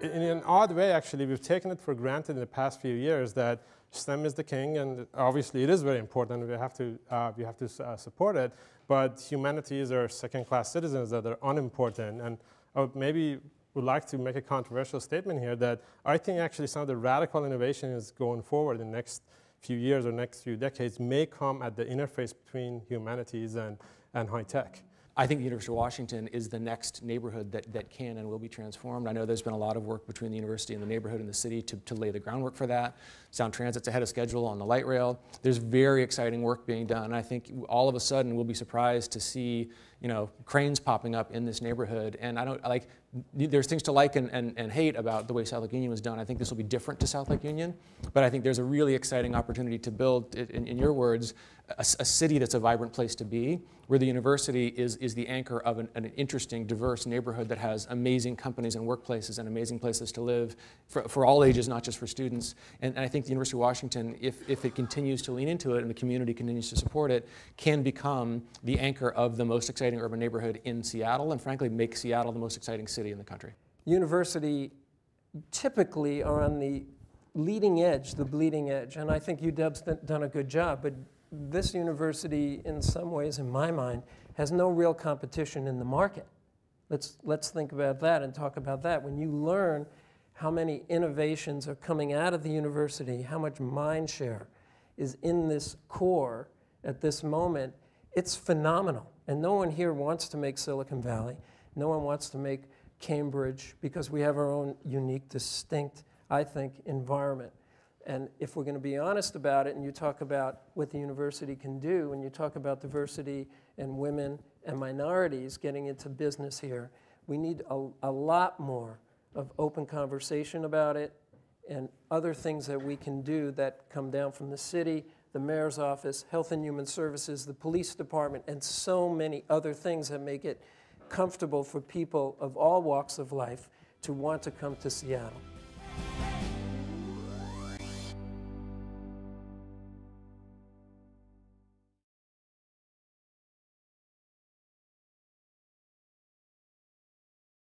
in an odd way, actually, we've taken it for granted in the past few years that STEM is the king, and obviously it is very important. We have to, uh, we have to uh, support it. But humanities are second-class citizens that are unimportant. And I would maybe would like to make a controversial statement here that I think actually some of the radical innovations going forward in the next few years or next few decades may come at the interface between humanities and, and high tech. I think the University of Washington is the next neighborhood that, that can and will be transformed. I know there's been a lot of work between the university and the neighborhood and the city to, to lay the groundwork for that. Sound Transit's ahead of schedule on the light rail. There's very exciting work being done. I think all of a sudden we'll be surprised to see you know, cranes popping up in this neighborhood. And I don't like, there's things to like and, and, and hate about the way South Lake Union was done. I think this will be different to South Lake Union, but I think there's a really exciting opportunity to build, in, in your words, a, a, city that's a vibrant place to be, where the university is, is the anchor of an, an, interesting, diverse neighborhood that has amazing companies and workplaces and amazing places to live for, for all ages, not just for students. And, and I think the University of Washington, if, if it continues to lean into it and the community continues to support it, can become the anchor of the most exciting urban neighborhood in Seattle and frankly make Seattle the most exciting city in the country. University typically are on the leading edge, the bleeding edge, and I think UW's done a good job, but this university, in some ways, in my mind, has no real competition in the market. Let's, let's think about that and talk about that. When you learn how many innovations are coming out of the university, how much mind share is in this core at this moment, it's phenomenal. And no one here wants to make Silicon Valley. No one wants to make Cambridge because we have our own unique, distinct, I think, environment. And if we're going to be honest about it, and you talk about what the university can do, and you talk about diversity and women and minorities getting into business here, we need a, a lot more of open conversation about it and other things that we can do that come down from the city, the mayor's office, health and human services, the police department, and so many other things that make it comfortable for people of all walks of life to want to come to Seattle.